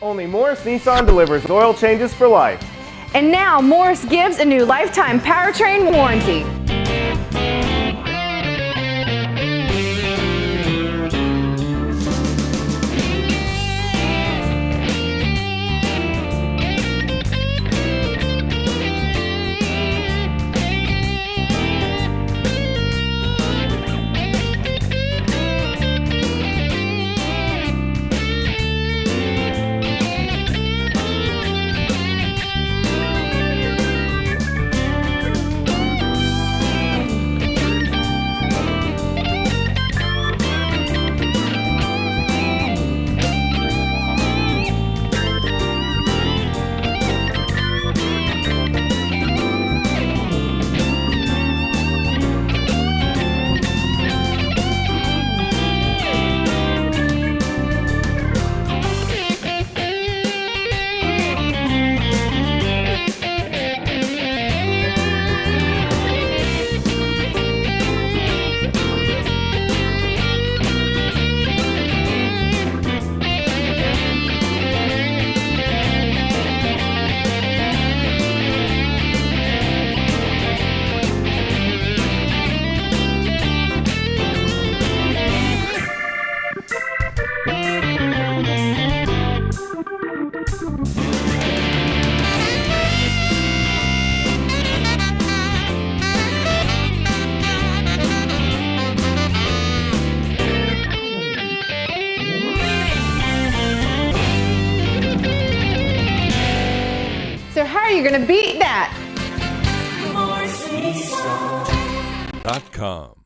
Only Morris Nissan delivers oil changes for life. And now Morris gives a new lifetime powertrain warranty. So how are you going to beat that? dot com.